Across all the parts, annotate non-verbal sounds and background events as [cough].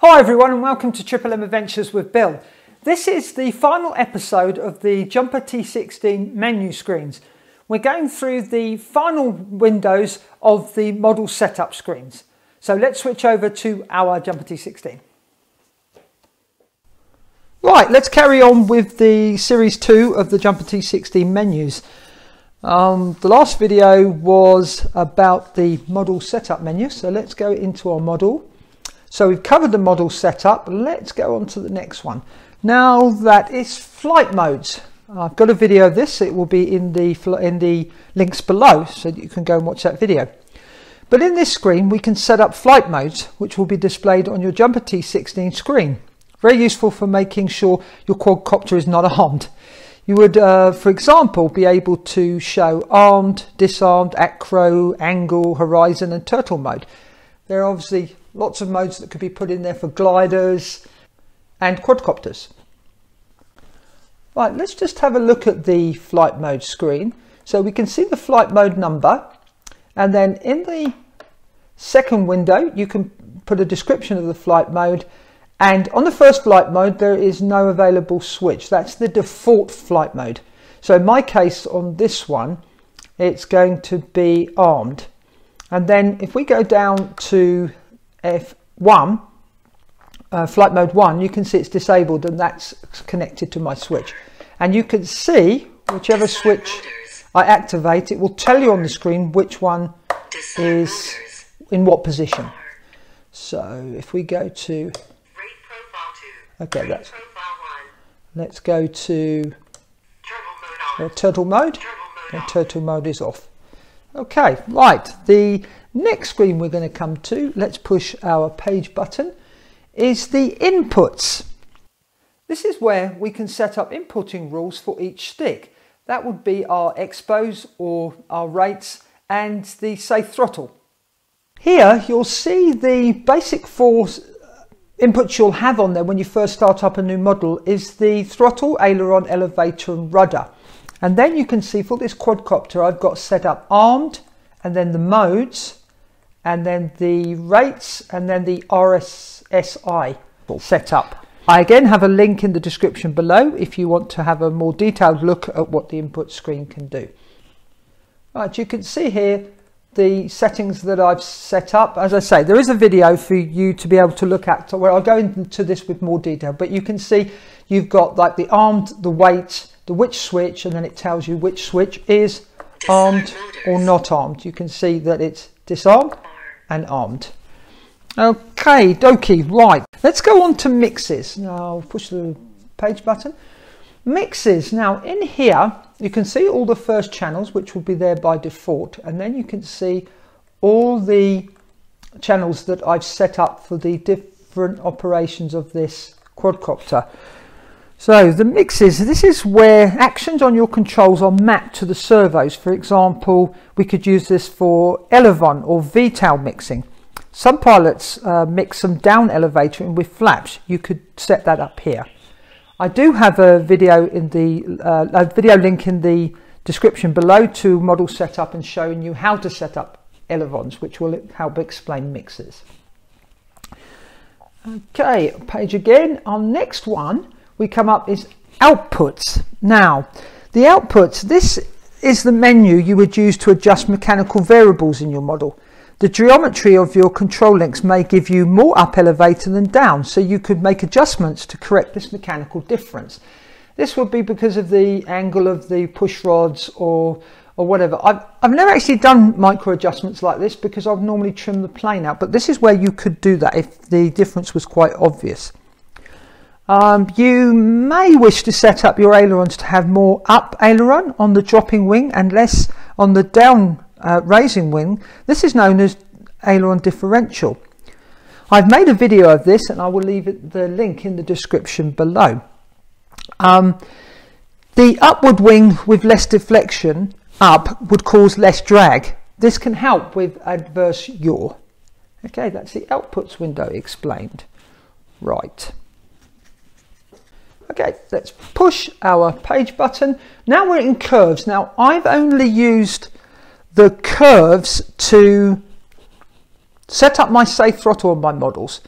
Hi everyone and welcome to Triple M Adventures with Bill. This is the final episode of the Jumper T16 menu screens. We're going through the final windows of the model setup screens. So let's switch over to our Jumper T16. Right, let's carry on with the series 2 of the Jumper T16 menus. Um, the last video was about the model setup menu, so let's go into our model. So we've covered the model setup, let's go on to the next one. Now that is flight modes. I've got a video of this, it will be in the, in the links below, so you can go and watch that video. But in this screen, we can set up flight modes, which will be displayed on your Jumper T16 screen. Very useful for making sure your quadcopter is not [laughs] armed. You would, uh, for example, be able to show armed, disarmed, acro, angle, horizon and turtle mode. There are obviously lots of modes that could be put in there for gliders and quadcopters. Right, let's just have a look at the flight mode screen. So we can see the flight mode number and then in the second window you can put a description of the flight mode and on the first flight mode, there is no available switch. That's the default flight mode. So in my case on this one, it's going to be armed. And then if we go down to F1, uh, flight mode 1, you can see it's disabled and that's connected to my switch. And you can see whichever switch I activate, it will tell you on the screen which one is in what position. So if we go to Okay, that's. Let's go to uh, turtle mode. And turtle mode is off. Okay, right. The next screen we're going to come to, let's push our page button, is the inputs. This is where we can set up inputting rules for each stick. That would be our expos or our rates and the safe throttle. Here you'll see the basic force uh, inputs you'll have on there when you first start up a new model is the throttle, aileron, elevator and rudder. And then you can see for this quadcopter I've got set up armed and then the modes and then the rates and then the RSSI set up. I again have a link in the description below if you want to have a more detailed look at what the input screen can do. Right, you can see here the settings that I've set up. As I say, there is a video for you to be able to look at where I'll go into this with more detail, but you can see you've got like the armed, the weight, the which switch, and then it tells you which switch is armed or not armed. You can see that it's disarmed and armed. Okay, dokie, right. Let's go on to mixes. Now I'll push the page button. Mixes. Now in here, you can see all the first channels, which will be there by default. And then you can see all the channels that I've set up for the different operations of this quadcopter. So the mixes, this is where actions on your controls are mapped to the servos. For example, we could use this for elevon or VTOL mixing. Some pilots uh, mix some down elevator and with flaps. You could set that up here. I do have a video in the uh, a video link in the description below to model setup and showing you how to set up elevons, which will help explain mixes. Okay, page again. Our next one we come up is outputs. Now, the outputs, this is the menu you would use to adjust mechanical variables in your model. The geometry of your control links may give you more up elevator than down, so you could make adjustments to correct this mechanical difference. This would be because of the angle of the push rods or or whatever. I've, I've never actually done micro adjustments like this because I've normally trimmed the plane out, but this is where you could do that if the difference was quite obvious. Um, you may wish to set up your ailerons to have more up aileron on the dropping wing and less on the down uh, raising wing. This is known as aileron differential. I've made a video of this and I will leave the link in the description below. Um, the upward wing with less deflection up would cause less drag. This can help with adverse yaw. Okay, that's the outputs window explained. Right. Okay, let's push our page button. Now we're in curves. Now I've only used the curves to set up my safe throttle on my models.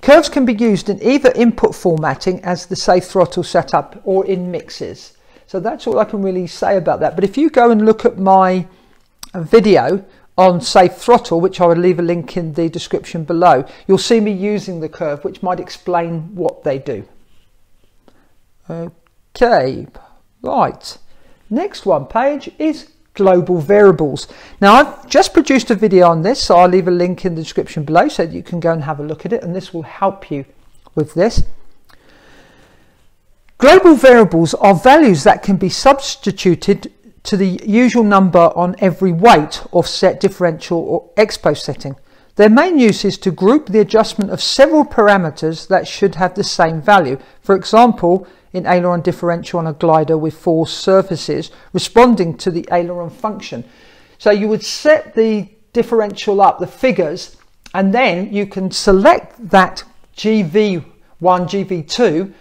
Curves can be used in either input formatting as the safe throttle setup or in mixes. So that's all I can really say about that. But if you go and look at my video on safe throttle, which I will leave a link in the description below, you'll see me using the curve, which might explain what they do. Okay, right. Next one page is global variables. Now I've just produced a video on this, so I'll leave a link in the description below so that you can go and have a look at it and this will help you with this. Global variables are values that can be substituted to the usual number on every weight offset differential or expo setting. Their main use is to group the adjustment of several parameters that should have the same value. For example, in aileron differential on a glider with four surfaces responding to the aileron function. So you would set the differential up, the figures, and then you can select that GV1, GV2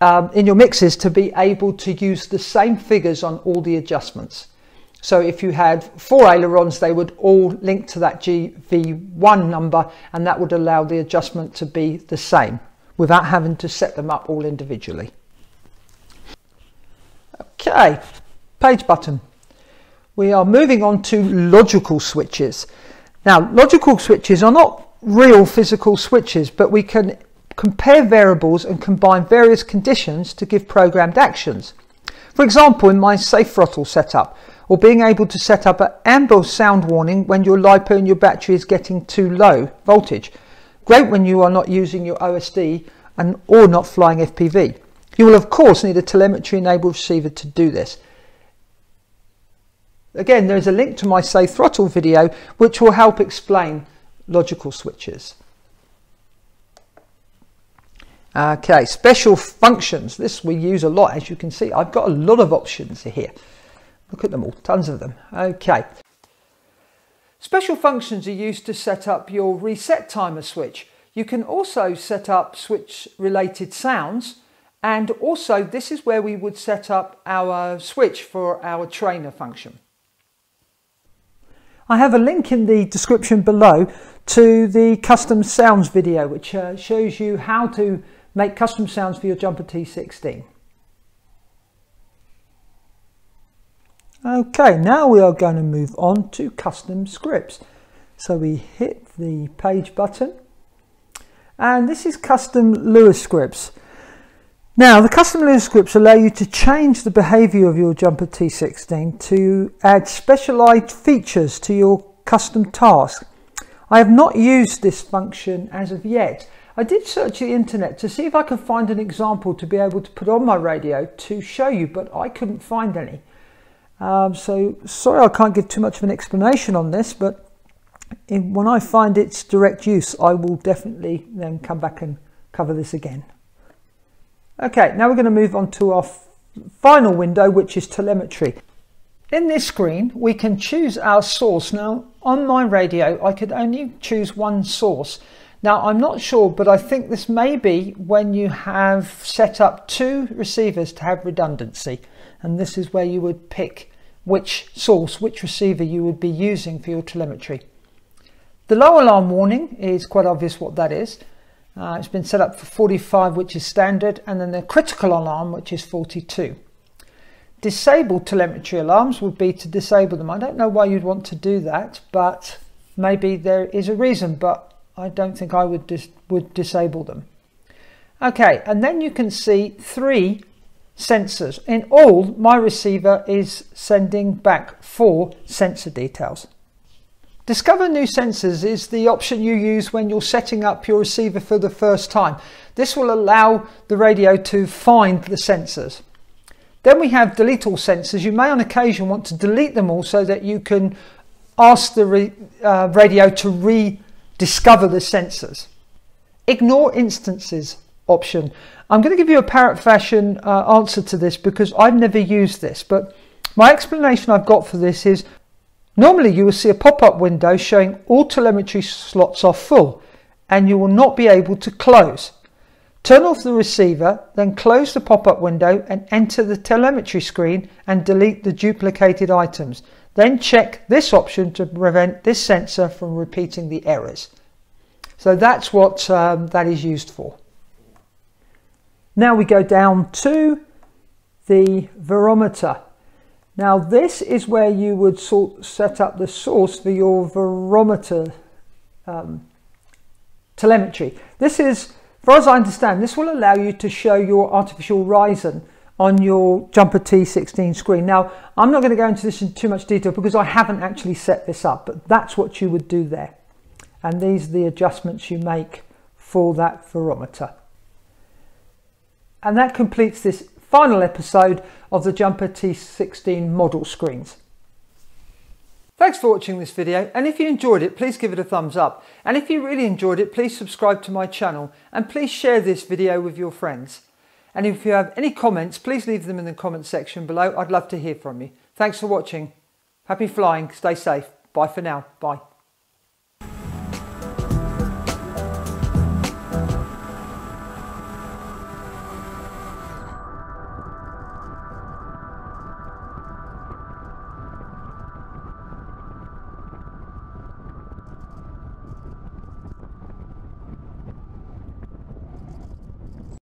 um, in your mixes to be able to use the same figures on all the adjustments. So if you had four ailerons, they would all link to that GV1 number and that would allow the adjustment to be the same without having to set them up all individually. Okay, page button. We are moving on to logical switches. Now, logical switches are not real physical switches, but we can compare variables and combine various conditions to give programmed actions. For example, in my safe throttle setup, or being able to set up an amber sound warning when your LiPo in your battery is getting too low voltage. Great when you are not using your OSD and or not flying FPV. You will of course need a telemetry enabled receiver to do this. Again, there is a link to my Safe Throttle video which will help explain logical switches. Okay, special functions. This we use a lot, as you can see. I've got a lot of options here. Look at them all, tons of them. Okay. Special functions are used to set up your reset timer switch. You can also set up switch related sounds and also this is where we would set up our switch for our trainer function. I have a link in the description below to the custom sounds video which uh, shows you how to make custom sounds for your Jumper T16. Okay, now we are going to move on to custom scripts. So we hit the page button and this is custom Lua scripts. Now, the custom Lua scripts allow you to change the behavior of your Jumper T16 to add specialized features to your custom task. I have not used this function as of yet. I did search the internet to see if I could find an example to be able to put on my radio to show you, but I couldn't find any. Um, so sorry I can't give too much of an explanation on this, but in, when I find its direct use, I will definitely then come back and cover this again. Okay, now we're going to move on to our final window, which is telemetry. In this screen, we can choose our source. Now, on my radio, I could only choose one source. Now, I'm not sure, but I think this may be when you have set up two receivers to have redundancy. And this is where you would pick which source, which receiver you would be using for your telemetry. The low alarm warning is quite obvious what that is. Uh, it's been set up for 45, which is standard, and then the critical alarm, which is 42. Disable telemetry alarms would be to disable them. I don't know why you'd want to do that, but maybe there is a reason, but I don't think I would, dis would disable them. Okay, and then you can see three sensors. In all, my receiver is sending back four sensor details. Discover new sensors is the option you use when you're setting up your receiver for the first time. This will allow the radio to find the sensors. Then we have delete all sensors. You may on occasion want to delete them all so that you can ask the uh, radio to rediscover the sensors. Ignore instances option. I'm going to give you a parrot fashion uh, answer to this because I've never used this, but my explanation I've got for this is Normally you will see a pop-up window showing all telemetry slots are full and you will not be able to close. Turn off the receiver, then close the pop-up window and enter the telemetry screen and delete the duplicated items. Then check this option to prevent this sensor from repeating the errors. So that's what um, that is used for. Now we go down to the varometer. Now this is where you would sort, set up the source for your varometer um, telemetry. This is, far as I understand, this will allow you to show your artificial horizon on your Jumper T16 screen. Now, I'm not going to go into this in too much detail because I haven't actually set this up, but that's what you would do there. And these are the adjustments you make for that varometer. And that completes this final episode of the Jumper T16 model screens. Thanks for watching this video and if you enjoyed it please give it a thumbs up and if you really enjoyed it please subscribe to my channel and please share this video with your friends. And if you have any comments please leave them in the comment section below I'd love to hear from you. Thanks for watching. Happy flying, stay safe. Bye for now. Bye.